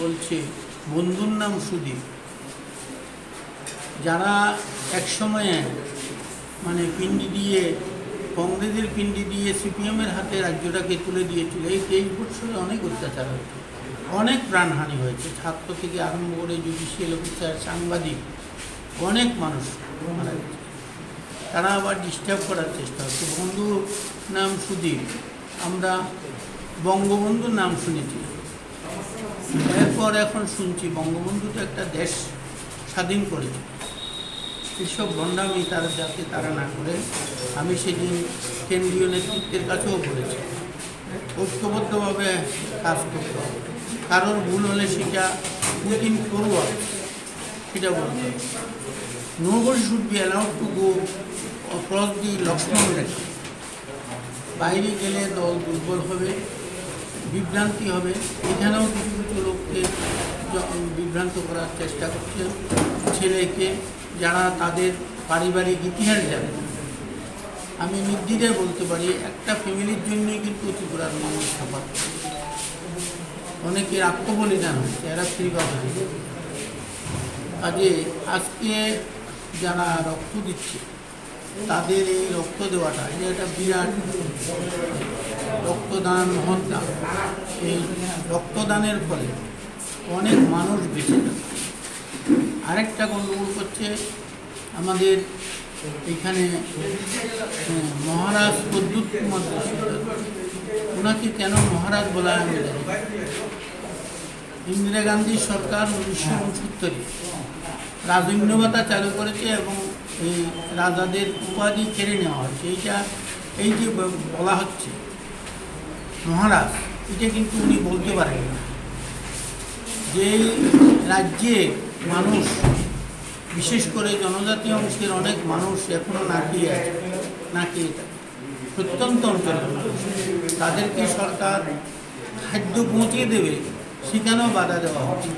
হচ্ছে বন্ধুর নাম সুদীপ। যারা একসময়ে মানে পিণ্ডি দিয়ে, কংগ্রেসের পিণ্ডি দিয়ে সিপিএমের হাতে রাজ্যটাকে তুলে দিয়েছিল, এই তেইশ বছরে অনেক অত্যাচার হয়েছে। অনেক প্রাণহানি হয়েছে। ছাত্র থেকে আরম্ভ করে জুডিশিয়াল অফিসার সাংবাদিক, অনেক মানুষ মারা গেছে। তারা আবার ডিস্টার্ব করার চেষ্টা হচ্ছে। বন্ধু নাম সুদীপ। আমরা বঙ্গবন্ধুর নাম শুনেছি। এরপর এখন শুনছি বঙ্গবন্ধু তো একটা দেশ স্বাধীন করেছে। এসব বন্ডামি তারা যাতে তারা না করে, আমি সেদিন কেন্দ্রীয় নেতৃত্বের কাছেও বলেছি। ঐক্যবদ্ধভাবে কাজ করতে হবে। কারোর ভুল হলে সেটা উইদিন ফোর সেটা বলতে noble should be allowed to go cross the Lakshman rekha. বাইরে গেলে দল দুর্বল হবে। বিভ্রান্তি হবে, এখানেও কিছু কিছু লোককে বিভ্রান্ত করার চেষ্টা করছে, ছেলেকে যারা তাদের পারিবারিক ইতিহাস জানে। আমি নির্দ্বিধায় বলতে পারি, একটা ফ্যামিলির জন্যই কিন্তু ত্রিপুরার মানুষ সাফার অনেকের আত্মবলিদান হচ্ছে এরা ফ্রিবা হয়েছে কাজে আজকে যারা রক্ত দিচ্ছে তাদের এই রক্ত দেওয়াটা এটা একটা বিরাট রক্তদান দান এই রক্তদানের ফলে অনেক মানুষ বেঁচে যাবে আরেকটা গণ্ডগোল করছে আমাদের এখানে মহারাজ প্রদ্যুৎ কুমার দশরথ। ওনাকে কেন মহারাজ বলা হয় ইন্দিরা গান্ধী সরকার উনিশশো উনসত্তরে রাজন্যভাতা চালু করেছে এবং এই রাজাদের উপাধি কেড়ে নেওয়া হয়েছে। এইটা এই যে বলা হচ্ছে, মহারাজ, এটা কিন্তু উনি বলতে পারেন না। যে রাজ্যে মানুষ, বিশেষ করে জনজাতি অংশের অনেক মানুষ এখনও না খেয়ে আছে, না খেয়ে থাকে। প্রত্যন্ত অঞ্চলের মানুষ। তাদেরকে সরকার খাদ্য পৌঁছে দেবে, সেখানেও বাধা দেওয়া হচ্ছে।